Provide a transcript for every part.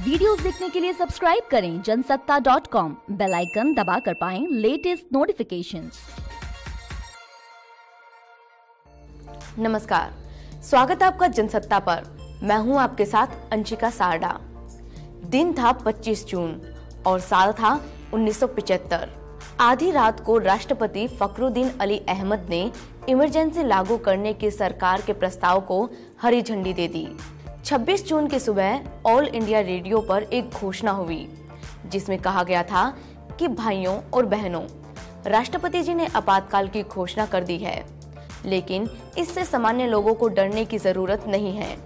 Videos देखने के लिए सब्सक्राइब करें जनसत्ता डॉट कॉम। बेलाइकन दबा कर पाए लेटेस्ट नोटिफिकेशन नमस्कार, स्वागत आपका जनसत्ता पर। मैं हूँ आपके साथ अंशिका सारडा। दिन था 25 जून और साल था 1975 आधी रात को राष्ट्रपति फकरुद्दीन अली अहमद ने इमरजेंसी लागू करने के सरकार के प्रस्ताव को हरी झंडी दे दी। 26 जून की सुबह ऑल इंडिया रेडियो पर एक घोषणा हुई, जिसमें कहा गया था कि भाइयों और बहनों, राष्ट्रपति जी ने आपातकाल की घोषणा कर दी है, लेकिन इससे सामान्य लोगों को डरने की ज़रूरत नहीं है।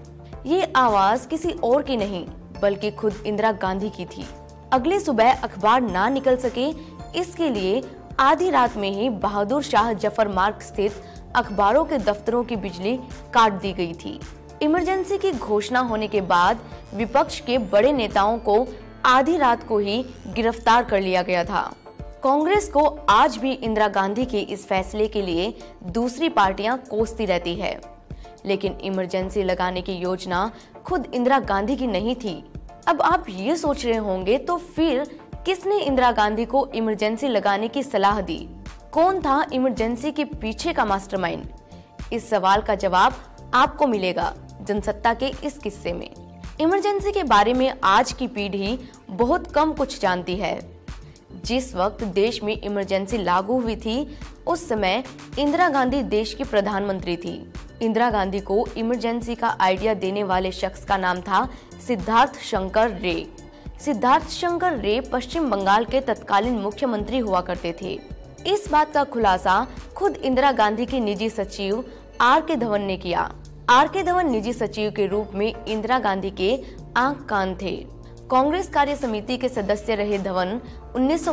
ये आवाज़ किसी और की नहीं, बल्कि खुद इंदिरा गांधी की थी। अगली सुबह अखबार ना निकल सके, इसके लिए आधी रात में ही बहादुर शाह ज़फ़र मार्ग स्थित अखबारों के दफ्तरों की बिजली काट दी गई थी। इमरजेंसी की घोषणा होने के बाद विपक्ष के बड़े नेताओं को आधी रात को ही गिरफ़्तार कर लिया गया था। कांग्रेस को आज भी इंदिरा गांधी के इस फैसले के लिए दूसरी पार्टियाँ कोसती रहती है। लेकिन इमरजेंसी लगाने की योजना खुद इंदिरा गांधी की नहीं थी। अब आप ये सोच रहे होंगे तो फिर किसने इंदिरा गांधी को इमरजेंसी लगाने की सलाह दी? कौन था इमरजेंसी के पीछे का मास्टरमाइंड? इस सवाल का जवाब आपको मिलेगा। जनसत्ता के इस किस्से में। इमरजेंसी के बारे में आज की पीढ़ी बहुत कम कुछ जानती है। जिस वक्त देश में इमरजेंसी लागू हुई थी, उस समय इंदिरा गांधी देश की प्रधानमंत्री थी। इंदिरा गांधी को इमरजेंसी का आइडिया देने वाले शख्स का नाम था सिद्धार्थ शंकर रे। सिद्धार्थ शंकर रे पश्चिम बंगाल के तत्कालीन मुख्यमंत्री हुआ करते थे। इस बात का खुलासा खुद इंदिरा गांधी के निजी सचिव आर के धवन ने किया। आर के धवन निजी सचिव के रूप में इंदिरा गांधी के आँख कान थे। कांग्रेस कार्य समिति के सदस्य रहे धवन उन्नीस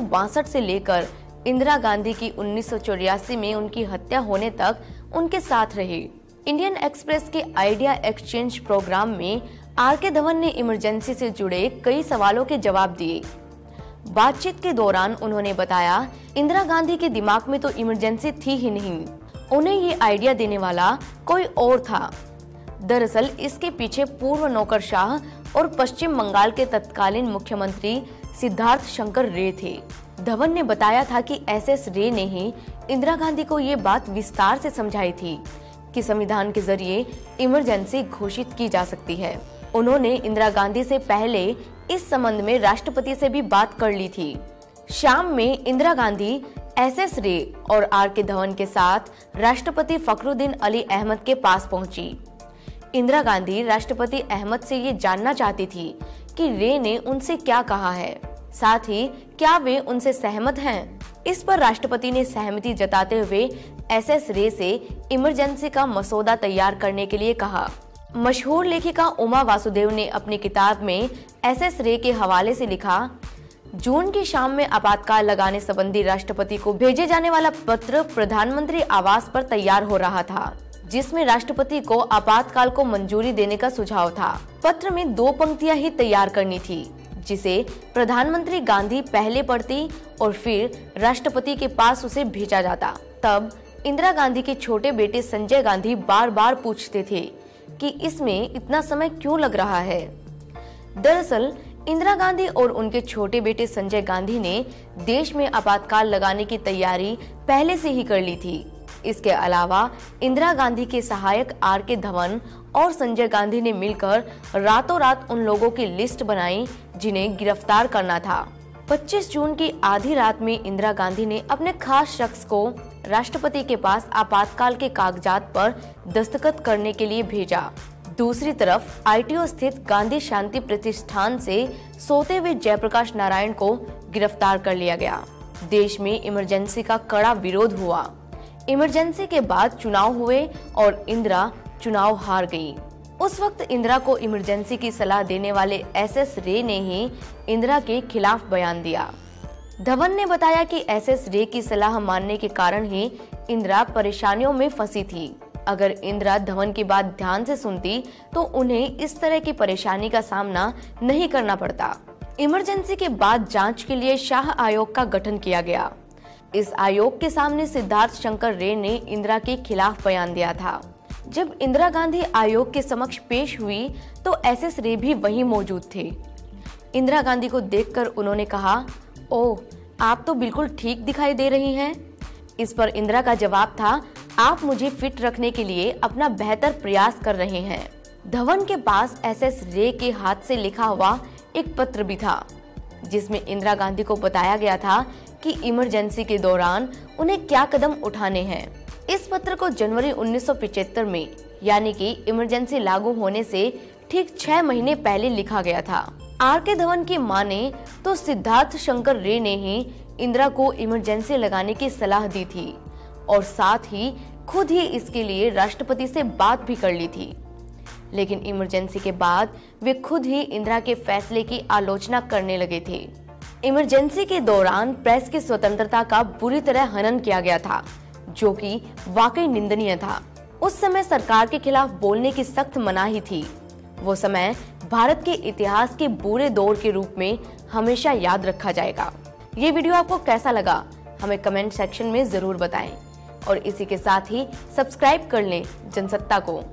से लेकर इंदिरा गांधी की उन्नीस सौ चौरासी में उनकी हत्या होने तक उनके साथ रहे। इंडियन एक्सप्रेस के आइडिया एक्सचेंज प्रोग्राम में आर के धवन ने इमरजेंसी से जुड़े कई सवालों के जवाब दिए। बातचीत के दौरान उन्होंने बताया, इंदिरा गांधी के दिमाग में तो इमरजेंसी थी ही नहीं। उन्हें ये आइडिया देने वाला कोई और था। दरअसल, इसके पीछे पूर्व नौकरशाह और पश्चिम बंगाल के तत्कालीन मुख्यमंत्री सिद्धार्थ शंकर रे थे। धवन ने बताया था कि एस एस रे ने ही इंदिरा गांधी को ये बात विस्तार से समझाई थी कि संविधान के ज़रिए इमरजेंसी घोषित की जा सकती है। उन्होंने इंदिरा गांधी से पहले इस संबंध में राष्ट्रपति से भी बात कर ली थी। शाम में इंदिरा गांधी एस एस रे और आर के धवन के साथ राष्ट्रपति फखरुद्दीन अली अहमद के पास पहुँची। इंदिरा गांधी राष्ट्रपति अहमद से ये जानना चाहती थी कि रे ने उनसे क्या कहा है। साथ ही, क्या वे उनसे सहमत हैं? इस पर राष्ट्रपति ने सहमति जताते हुए एस एस रे से इमरजेंसी का मसौदा तैयार करने के लिए कहा। मशहूर लेखिका उमा वासुदेव ने अपनी किताब में एस एस रे के हवाले से लिखा जून की शाम में आपातकाल लगाने संबंधी राष्ट्रपति को भेजे जाने वाला पत्र प्रधानमंत्री आवास पर तैयार हो रहा था, जिसमें राष्ट्रपति को आपातकाल को मंजूरी देने का सुझाव था। पत्र में दो पंक्तियाँ ही तैयार करनी थी, जिसे प्रधानमंत्री गांधी पहले पढ़ती और फिर राष्ट्रपति के पास उसे भेजा जाता। तब इंदिरा गांधी के छोटे बेटे संजय गांधी बार बार पूछते थे कि इसमें इतना समय क्यों लग रहा है? दरअसल इंदिरा गांधी और उनके छोटे बेटे संजय गांधी ने देश में आपातकाल लगाने की तैयारी पहले से ही कर ली थी। इसके अलावा इंदिरा गांधी के सहायक आर के धवन और संजय गांधी ने मिलकर रातों रात उन लोगों की लिस्ट बनाई, जिन्हें गिरफ़्तार करना था। 25 जून की आधी रात में इंदिरा गांधी ने अपने खास शख्स को राष्ट्रपति के पास आपातकाल के कागजात पर दस्तखत करने के लिए भेजा। दूसरी तरफ़, आईटीओ स्थित गांधी शांति प्रतिष्ठान से सोते हुए जयप्रकाश नारायण को गिरफ़्तार कर लिया गया। देश में इमरजेंसी का कड़ा विरोध हुआ। इमरजेंसी के बाद चुनाव हुए और इंदिरा चुनाव हार गई। उस वक्त इंदिरा को इमरजेंसी की सलाह देने वाले एस एस रे ने ही इंदिरा के खिलाफ बयान दिया। धवन ने बताया कि एस एस रे की सलाह मानने के कारण ही इंदिरा परेशानियों में फंसी थी। अगर इंदिरा धवन की बात ध्यान से सुनती तो उन्हें इस तरह की परेशानी का सामना नहीं करना पड़ता। इमरजेंसी के बाद जाँच के लिए शाह आयोग का गठन किया गया। इस आयोग के सामने सिद्धार्थ शंकर रे ने इंदिरा के खिलाफ बयान दिया था। जब इंदिरा गांधी आयोग के समक्ष पेश हुई तो एस एस रे भी वहीं मौजूद थे। इंदिरा गांधी को देखकर उन्होंने कहा, ओह, आप तो बिल्कुल ठीक दिखाई दे रही हैं। इस पर इंदिरा का जवाब था आप मुझे फिट रखने के लिए अपना बेहतर प्रयास कर रहे हैं। धवन के पास एस एस रे के हाथ से लिखा हुआ एक पत्र भी था, जिसमें इंदिरा गांधी को बताया गया था कि इमरजेंसी के दौरान उन्हें क्या कदम उठाने हैं। इस पत्र को जनवरी 1975 में, यानी कि इमरजेंसी लागू होने से ठीक छह महीने पहले लिखा गया था। आर के धवन की माने तो सिद्धार्थ शंकर रे ने ही इंदिरा को इमरजेंसी लगाने की सलाह दी थी। और साथ ही खुद ही इसके लिए राष्ट्रपति से बात भी कर ली थी। लेकिन इमरजेंसी के बाद वे खुद ही इंदिरा के फैसले की आलोचना करने लगे थे। इमरजेंसी के दौरान प्रेस की स्वतंत्रता का बुरी तरह हनन किया गया था, जो कि वाकई निंदनीय था। उस समय सरकार के खिलाफ बोलने की सख्त मनाही थी। वो समय भारत के इतिहास के बुरे दौर के रूप में हमेशा याद रखा जाएगा। ये वीडियो आपको कैसा लगा, हमें कमेंट सेक्शन में ज़रूर बताएँ। और इसी के साथ ही सब्सक्राइब कर लें जनसत्ता को।